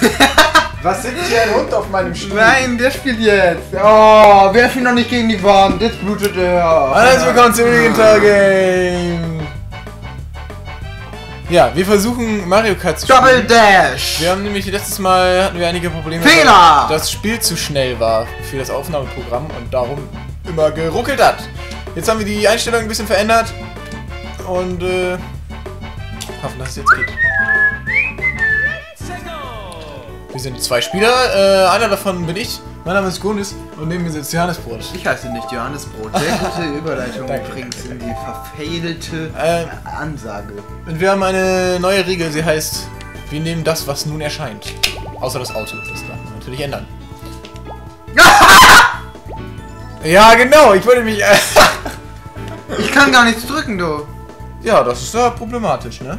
Was sitzt hier ein Hund auf meinem Stuhl? Nein, der spielt jetzt. Oh, werf ihn noch nicht gegen die Wand. Jetzt blutet er. Alles willkommen zum Regental Game. Ja, wir versuchen Mario Kart zu Double spielen. Dash. Wir haben nämlich letztes Mal hatten wir einige Probleme, Fehler! weil das Spiel zu schnell war für das Aufnahmeprogramm und darum immer geruckelt hat. Jetzt haben wir die Einstellung ein bisschen verändert und äh, hoffen, dass es jetzt geht. Wir sind zwei Spieler, äh, einer davon bin ich. Mein Name ist Gunis und neben mir sitzt Johannesbrot. Ich heiße nicht Johannesbrot. Sehr gute Überleitung Danke, übrigens danke, in die verfehlte Äh, Ansage. Und wir haben eine neue Regel, sie heißt, wir nehmen das, was nun erscheint. Außer das Auto, das darf man natürlich ändern. ja, genau, ich wollte mich... Äh, Ich kann gar nichts drücken, du. ja, das ist ja problematisch, ne?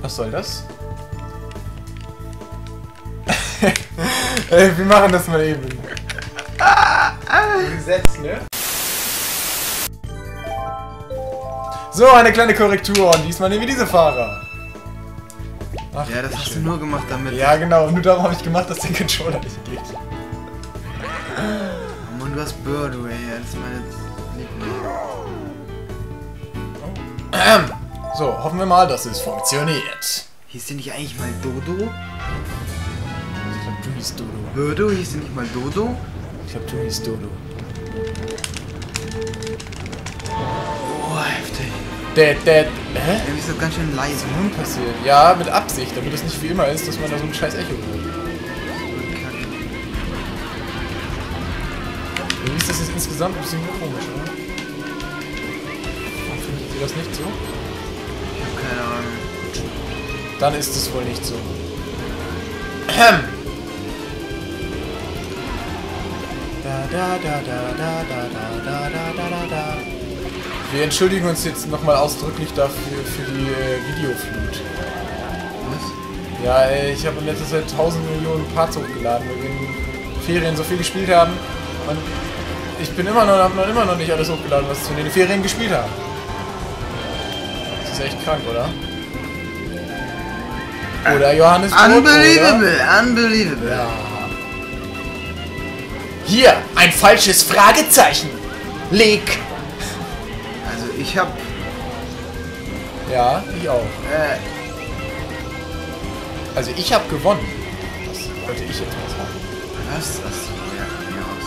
Was soll das? Ey, wir machen das mal eben. Gesetz, ne? So, eine kleine Korrektur und diesmal nehmen wir diese Fahrer. Ach, Ja, das hast du schön. nur gemacht, damit. Ja, genau. Nur darum habe ich gemacht, dass der Controller nicht geht. Oh Mann, du hast Birdway. Das ist meine Lieblings. Ähm. So, hoffen wir mal, dass es funktioniert. Hieß der nicht eigentlich mal Dodo? Hieß Dodo. Dodo? Hieß der nicht mal Dodo? Ich glaube, du hieß Dodo. Oh, heftig. Der, der, hä? Irgendwie ist das ganz schön Was leise. ist nun passiert? Ja, mit Absicht, damit es nicht wie immer ist, dass man da so ein scheiß Echo hört. Irgendwie ist das jetzt insgesamt ein bisschen komisch, oder? Findet ihr das nicht so? Ich hab keine Ahnung. Dann ist es wohl nicht so. Ahem. Wir entschuldigen uns jetzt nochmal ausdrücklich dafür für die äh, Videoflut. Was? Ja, ey, ich habe in letzter Zeit tausend Millionen Parts hochgeladen, weil wir in Ferien so viel gespielt haben. Und ich bin immer noch, hab noch immer noch nicht alles hochgeladen, was wir in den Ferien gespielt haben. Das ist echt krank, oder? Oder Johannes Brot, Oder? Unbelievable, unbelievable. Ja. Hier, ein falsches Fragezeichen. Leg. Also ich hab. Ja, ich auch. Äh, Also ich habe gewonnen. Das wollte ich jetzt mal sagen. was? Achso, ja, von mir aus.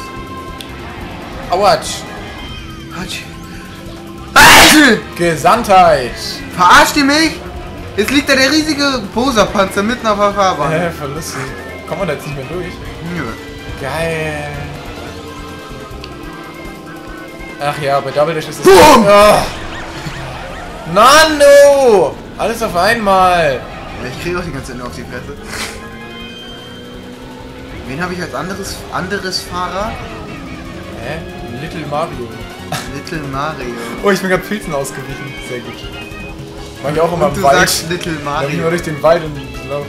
Autsch. Alter! Gesandtheit. Verarscht ihr mich? Jetzt liegt da der riesige Poserpanzer mitten auf der Fahrbahn. Hä, voll lustig. Kommt man da jetzt nicht mehr durch? Nö. Geil. Ach ja, bei Double Dash ist es... Boom! Oh. Nando! Alles auf einmal. Ja, ich kriege auch die ganze Zeit nur auf die Fresse. Wen habe ich als anderes anderes Fahrer? Hä? Little Mario. Little Mario. Oh, ich bin gerade Pilzen ausgewichen. Sehr gut. Mach ich auch immer Und im du Wald. sagst Little Da bin ich Mario. durch den Wald und laufe.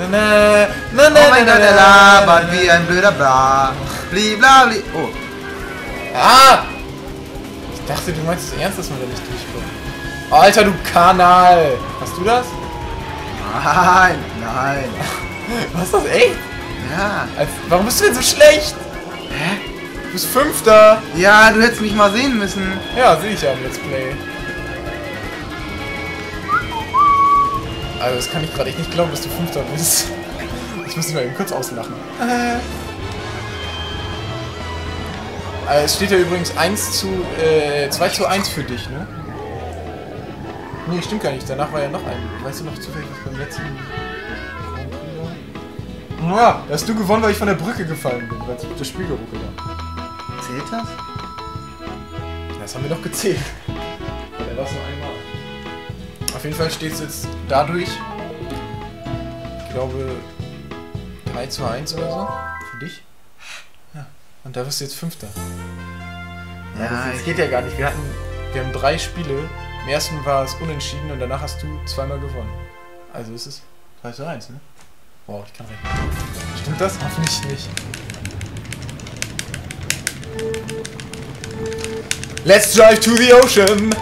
Na, na, na, Oh mein na, Gott, er labert wie ein blöder Bla. Bli bla bli. Oh. Ah! Ich dachte, du meinst es ernst, dass man da nicht durchkommt. Alter, du Kanal! Hast du das? Nein, nein. Was das echt? Ja. Warum bist du denn so schlecht? Hä? Du bist Fünfter. Ja, du hättest mich mal sehen müssen. Ja, sehe ich ja im Let's Play. Also, das kann ich gerade echt nicht glauben, dass du Fünfter bist. Ich muss dich mal eben kurz auslachen. Äh, es steht ja übrigens 1 zu, äh, 2 zu 1 für dich, ne? Nee, stimmt gar nicht. Danach war ja noch ein. Weißt du noch zufällig, was beim letzten? Ja, da hast du gewonnen, weil ich von der Brücke gefallen bin, weil das Spiel geruckelt hat. Zählt das? Das haben wir doch gezählt. Oder war es nur einmal? Auf jeden Fall steht es jetzt dadurch, ich glaube, 3 zu 1 oder so. Für dich. Ja. Und da wirst du jetzt Fünfter. Ja, Ja, das, das geht ja gar nicht. Wir hatten, wir haben drei Spiele. Im ersten war es unentschieden und danach hast du zweimal gewonnen. Also ist es 3 zu 1, ne? Wow, ich kann rechnen. Stimmt das? Hoffentlich nicht. Let's drive to the ocean!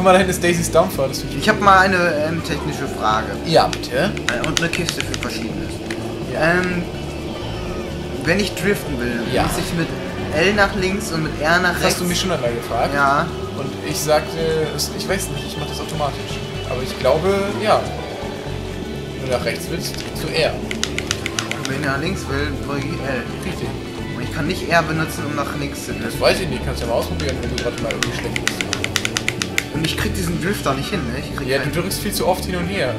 Guck mal, da hinten ist. Das finde Ich habe mal eine ähm, technische Frage. Ja, bitte. Äh, und eine Kiste für Verschiedenes. Ja. Ähm, wenn ich driften will, Ja. muss ich mit L nach links und mit R nach Das rechts. hast du mich schon einmal gefragt. Ja. Und ich sagte, ich weiß nicht, ich mache das automatisch. Aber ich glaube, ja. Wenn du nach rechts willst, zu R. Und wenn ich nach links will, drücke ich L. Richtig. Und ich kann nicht R benutzen, um nach links zu Das driften. weiß ich nicht, kannst ja mal ausprobieren, wenn du gerade mal irgendwie schlecht bist. Und ich krieg diesen Drifter nicht hin, ne? Ja, du keinen- drückst viel zu oft hin und her.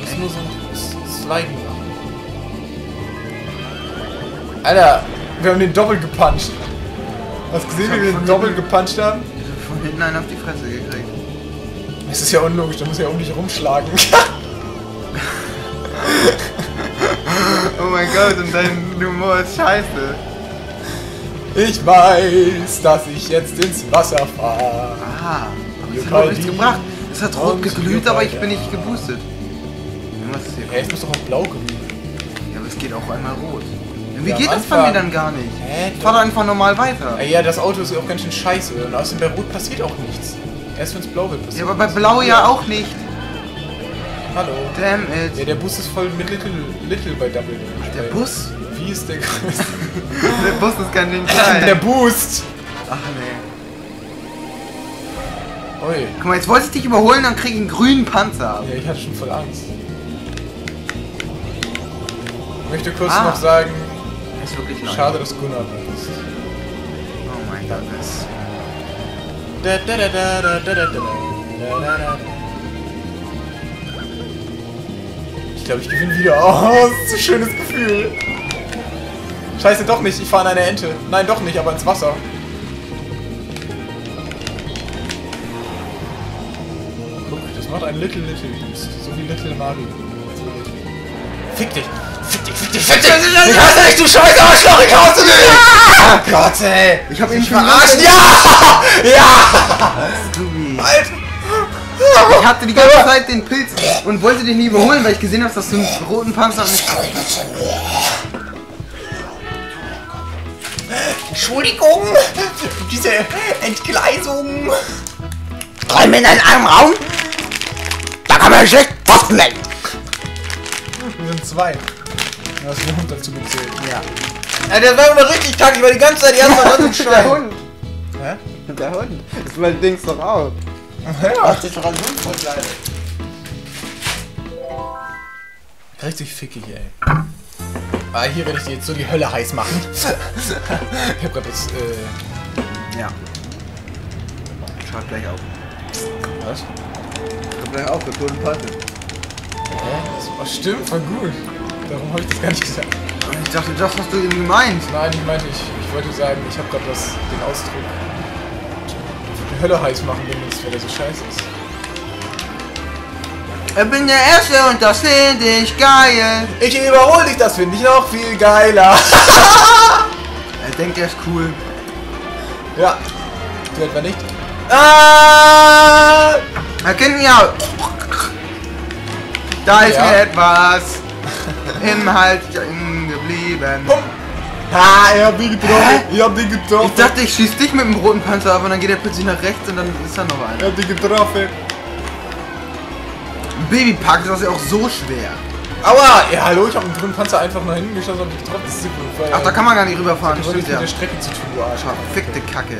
Das ist nur so ein Sliden machen. Alter, wir haben den doppelt gepuncht. Hast du gesehen, wie wir den doppelt gepuncht haben? Ich hab von hinten einen auf die Fresse gekriegt. Das ist ja unlogisch, da muss ja um dich rumschlagen. Oh mein Gott, und dein Humor ist scheiße. Ich weiß, dass ich jetzt ins Wasser fahre. Ah, das hat nichts gebracht. Es hat rot geglüht, aber ich bin ja. nicht geboostet. Was ist hier? Hä, es muss doch auch blau glühen. Ja, aber es geht auch einmal rot. Wie Ja, geht das bei mir dann gar nicht? Hä? Ich fahr einfach normal weiter. Ja, das Auto ist auch ganz schön scheiße. Und außerdem bei Rot passiert auch nichts. Erst wenn es blau wird passiert. Ja, aber bei. Blau ja auch nicht. Hallo. Damn Ja, it. der Bus ist voll mit Little, Little bei Double. Der Bus? Wie ist der größte? Der Bus ist ganz schön der. Boost! Ach nee. Ui. Guck mal, jetzt wollte ich dich überholen, dann krieg ich einen grünen Panzer. Ja, ich hatte schon voll Angst. Ich möchte kurz ah. noch sagen, ist wirklich neu. schade, dass Gunnar da ist. Oh mein Gott. Da, da, da, da, da, da, da, da. Ich glaube, ich gewinne wieder. Oh, das ist ein schönes Gefühl. Scheiße, doch nicht. Ich fahre an eine Ente. Nein, doch nicht, aber ins Wasser. Macht ein Little Little Boost. So wie Little Mario. Fick dich! Fick dich, fick dich, fick dich! Ich hasse dich, du scheiß Arschloch! Ich hasse dich! Oh Gott, ey! Ich hab ihn verarscht! Ja! Ja! Alter! Ich hatte die ganze Zeit den Pilz und wollte den nie überholen, weil ich gesehen habe, dass du einen roten Panzer nicht. Entschuldigung! Diese Entgleisung! Männer in einem Raum? Posten nennen. Wir sind zwei. Du hast den Hund dazu gezählt. Ja. Alter, das war immer richtig kacke. Ich war die ganze Zeit erst mal und Der Hund. Hä? Der Hund. Das war Dings doch auch. Ja. dich doch an Hund verkleidet. Richtig fickig, ey. Ah, hier werde ich dir jetzt so die Hölle heiß machen. ich hab grad das, äh... Ja. Schaut gleich auf. Was? Gleich auf, wir Party. Hä? Das, stimmt, war gut. Darum habe ich das gar nicht gesagt. Ich dachte, das hast du eben gemeint. Nein, ich meinte, ich, ich wollte sagen, ich habe gerade den Ausdruck die Hölle heiß machen benutzt, weil der so scheiße ist. Ich bin der Erste und das finde ich geil. Ich überhole dich, das finde ich noch viel geiler. Er denkt, er ist cool. ja. Du etwa nicht? Ah! Er kennt mich auch. Da ist Ja. mir etwas im Hals geblieben. Bumm. Ha, ihr habt den getroffen. Ihr habt den getroffen. Ich dachte, ich schieß dich mit dem roten Panzer ab und dann geht er plötzlich nach rechts und dann ist da noch ihr einer. habt den getroffen. Ein Babypack ist das ja auch so schwer. Aua! Ja, hallo, ich habe einen grünen Panzer einfach nach hinten geschossen und dich getroffen. Das ist super. Ach, da kann man gar nicht rüberfahren. Das Stimmt mit ja. der Strecke zu tun, du Arsch. Verfickte Kacke.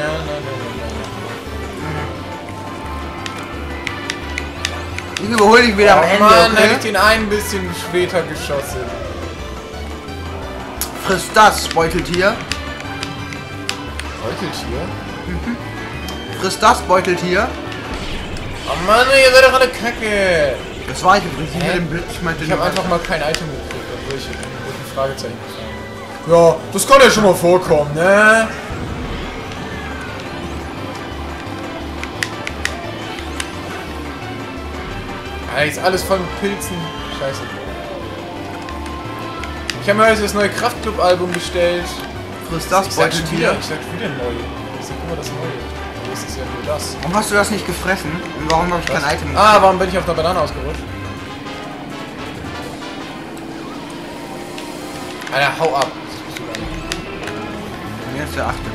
Na, na, na, Ich überhole dich wieder na. am Oh Ende, Mann, hätte ich okay? den ein bisschen später geschossen. Friss das, Beuteltier. Beuteltier? Friss das, Beuteltier. Oh Mann, ihr seid doch alle kacke. Das war ich übrigens nicht mit dem Blitz. Ich meinte Ich habe einfach mal kein Item gekriegt, obwohl ich einem Fragezeichen Ja, das kann ja schon mal vorkommen, ne? Ja, jetzt alles voll mit Pilzen. Scheiße. Ich habe mir heute das neue Kraftclub-Album bestellt. Friss das, Beuteltier. ich sag wieder neu. Ich sag immer das Neue. Das ist ja nur das. Warum hast du das nicht gefressen? Und warum habe ich kein Item Ah, warum bin ich auf einer Banane ausgerutscht? Alter, hau ab. Das bist du gar nicht. Mir ist der achte.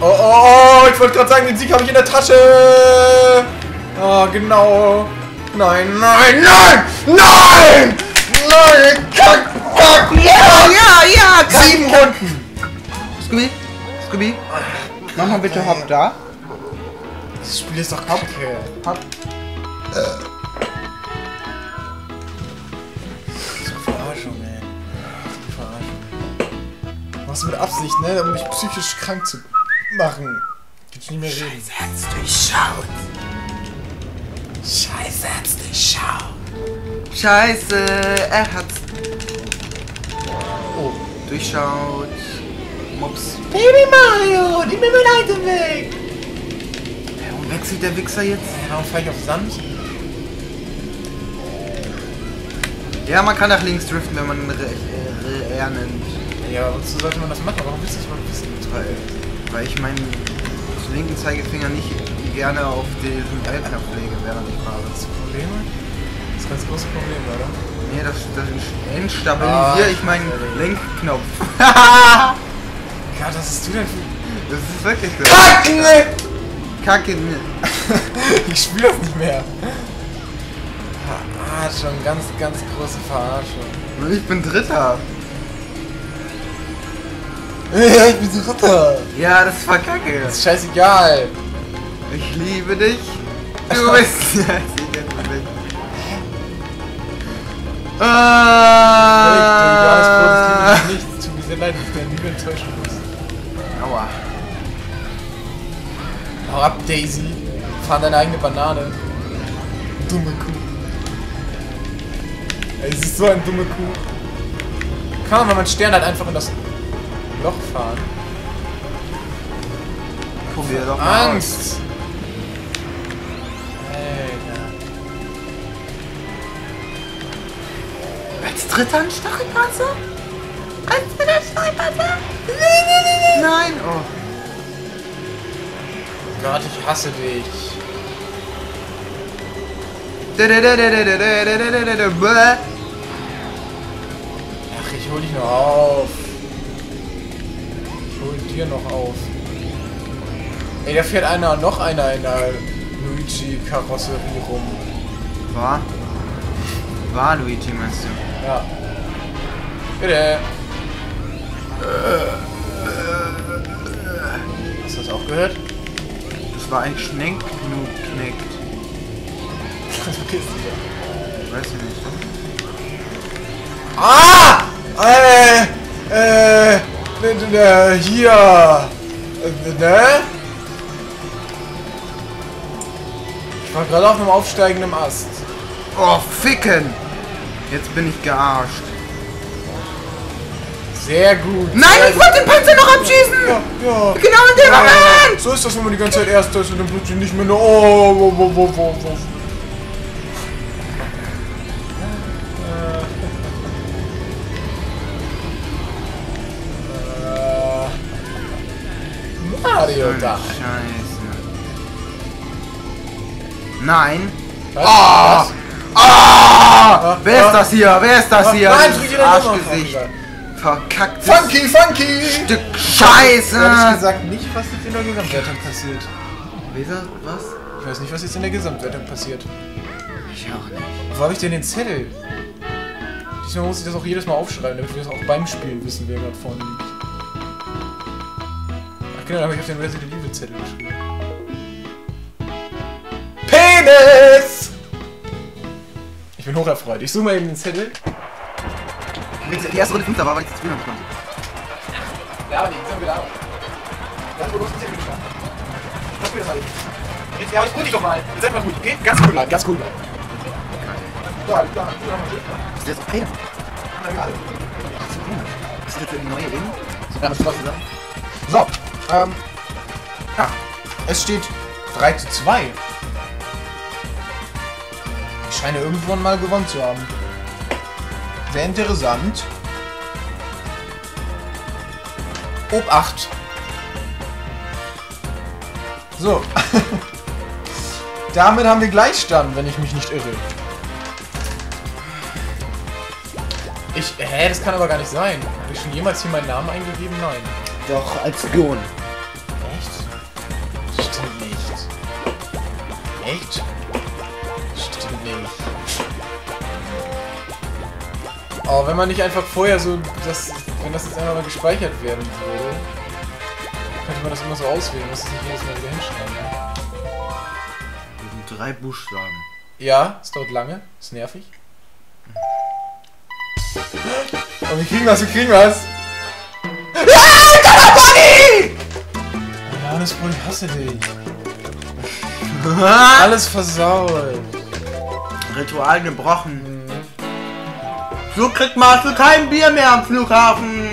Oh, oh, oh, ich wollte gerade sagen, den Sieg habe ich in der Tasche. Oh, genau. Nein, nein, nein, nein! Nein! Kack, kack, Ja, ja, ja! Sieben Runden! Scooby, Scooby, mach mal bitte Hopp da. Das Spiel ist doch kacke. Hopp. Das ist doch Verarschung, ey. Das ist doch Verarschung. Machst du mit Absicht, ne? Um mich psychisch krank zu machen. Gibt's nicht mehr reden. Hat's durchschaut. Scheiße, hat's durchschaut. Scheiße, er hat's Oh. durchschaut. Mops. Baby Mario, nimm mir mein Item weg! Warum wechselt der Wichser jetzt? Warum fahr ich auf Sand? Ja, man kann nach links driften, wenn man R, nimmt. Ja, wozu sollte man das machen? Warum willst du das überhaupt wissen? Weil ich meinen linken Zeigefinger nicht gerne auf diesen L-Knopf lege, während ich fahre. Hast du Probleme? Das ist ein ganz großes Problem, oder? Nee, das, das entstabilisiere Ah, ich meinen. Lenkknopf. Ja, was hast du denn für... Das ist wirklich so. Kacke. ne. Ich spiele das nicht mehr. Ah, schon ganz, ganz große Verarschung. Und ich bin Dritter. Ja, ich bin so Ritter. Ja, das war kacke. Das ist scheißegal. Ich liebe dich. Du bist. Ja, ich. Ah. Ah. Nichts. Tut mir sehr leid, dass ich deine Liebe enttäuschen muss. Aua. Hau ab, Daisy. Fahr deine eigene Banane. Dumme Kuh. Sie ist so eine dumme Kuh. Kann man, wenn man Stern hat, einfach in das Loch fahren. Probier doch mal. Angst! Alter. Als Dritter ein Stachelpanzer? Als Dritter ein Stachelpanzer? Nein. Oh. Gott, ich hasse dich. Ach, ich hol dich noch auf. Ich hol dir noch auf. Ey, da fährt einer, noch einer in der Luigi-Karosserie rum. War? War Luigi, meinst du? Ja. Bitte. Hast du das auch gehört? Das war ein Schnenknut-Kneckt. Vergiss dich. Weiß ich nicht. Ah! Äh, äh, ne, ne, hier. Äh, Ne? Ich war gerade auf einem aufsteigenden Ast. Oh, ficken! Jetzt bin ich gearscht. Sehr gut. Nein, sehr ich wollte den Panzer noch abschießen! Ja, ja. Genau in dem Ja, Moment! So ist das, wenn man die ganze Zeit Erster ist und dann plötzlich nicht mehr nur. Oh, wo, wo, wo, wo, wo. Äh, Mario da. Scheiße. Nein. Was? Ah! Was? Ah! Wer ist das hier? Wer ist das hier? nein, Arschgesicht. Verkacktes Funky, funky! Stück Scheiße! gesagt nicht, was jetzt in der Gesamtwertung passiert. Weser, was? Ich weiß nicht, was jetzt in der Gesamtwertung passiert. Ich auch nicht. Wo habe ich denn den Zettel? Diesmal muss ich das auch jedes Mal aufschreiben, damit wir das auch beim Spielen wissen, wer gerade vorne liegt. Ach genau, da habe ich auf den Resident Evil Zettel geschrieben. Penis! Ich bin hocherfreut. Ich suche mal eben den Zettel. Die erste Runde Fünfter war, weil ich zu haben konnte. Ja, aber die sind wieder auf. Ganz gut, los, den Zettel geschafft. Was will das eigentlich? Jetzt, ja, jetzt ruhig doch mal. Jetzt seid mal ruhig, okay? Ganz cool bleiben, ganz cool bleiben. Da, da, da, da. Ist der jetzt okay? da. Ist das jetzt die neue Ding? Ja, das war's zusammen. So, ähm, ja, es steht 3 zu 2. Scheine irgendwann mal gewonnen zu haben. Sehr interessant. Obacht. So. Damit haben wir Gleichstand, wenn ich mich nicht irre. Ich, hä, das kann aber gar nicht sein. Habe ich schon jemals hier meinen Namen eingegeben? Nein. Doch, als Spion. Oh, wenn man nicht einfach vorher so, das, wenn das jetzt einmal mal gespeichert werden würde, könnte man das immer so auswählen, muss das nicht jedes Mal wieder hinschreiben. Ne? Das sind drei Buchstaben. Ja, es dauert lange, ist nervig. Aber wir kriegen was, wir kriegen was! Ja, Bunny! Johannes, Bro, ich hasse dich. Alles versaut. Ritual gebrochen. So kriegt Marcel kein Bier mehr am Flughafen.